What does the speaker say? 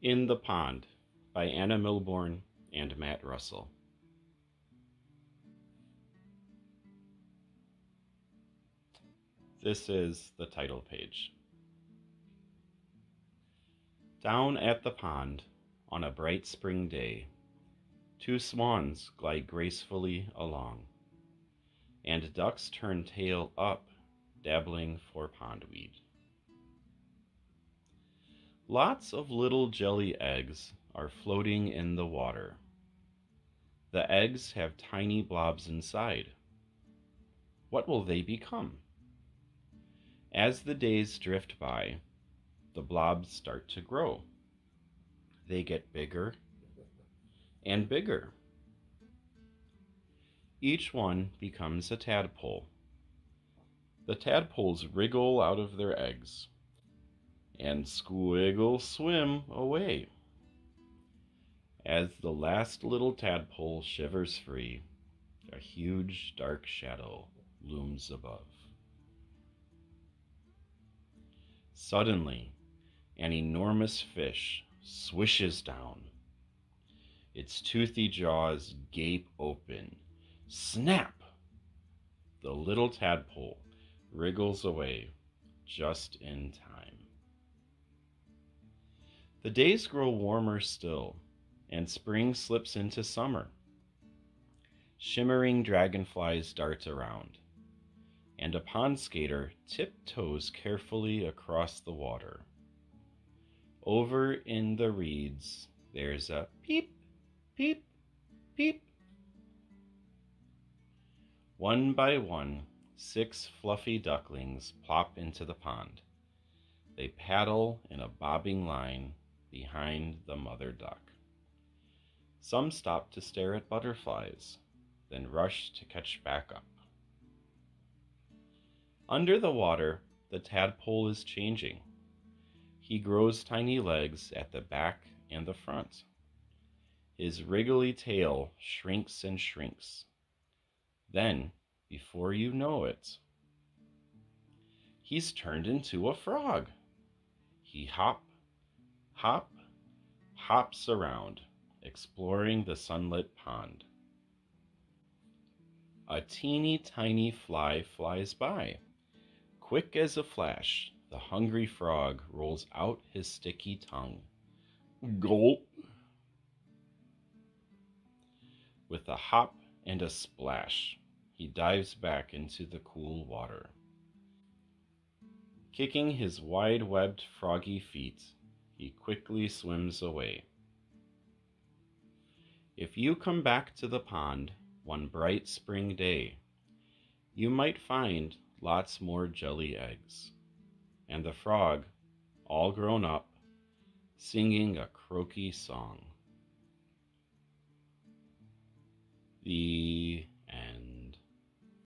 In the Pond by Anna Milbourne and Matt Russell. This is the title page. Down at the pond, on a bright spring day, two swans glide gracefully along, and ducks turn tail up, dabbling for pondweed. Lots of little jelly eggs are floating in the water. The eggs have tiny blobs inside. What will they become? As the days drift by, the blobs start to grow. They get bigger and bigger. Each one becomes a tadpole. The tadpoles wriggle out of their eggs and squiggle swim away. As the last little tadpole shivers free, a huge dark shadow looms above. Suddenly, an enormous fish swishes down. Its toothy jaws gape open. Snap! The little tadpole wriggles away just in time. The days grow warmer still, and spring slips into summer. Shimmering dragonflies dart around, and a pond skater tiptoes carefully across the water. Over in the reeds, there's a peep, peep, peep. One by one, six fluffy ducklings plop into the pond. They paddle in a bobbing line behind the mother duck. Some stop to stare at butterflies, then rush to catch back up. Under the water, the tadpole is changing. He grows tiny legs at the back and the front. His wriggly tail shrinks and shrinks. Then, before you know it, he's turned into a frog. He hop, hop, hops around, exploring the sunlit pond. A teeny tiny fly flies by. Quick as a flash, the hungry frog rolls out his sticky tongue. Gulp! With a hop and a splash, he dives back into the cool water. Kicking his wide webbed froggy feet, he quickly swims away. If you come back to the pond one bright spring day, you might find lots more jelly eggs, and the frog, all grown up, singing a croaky song. The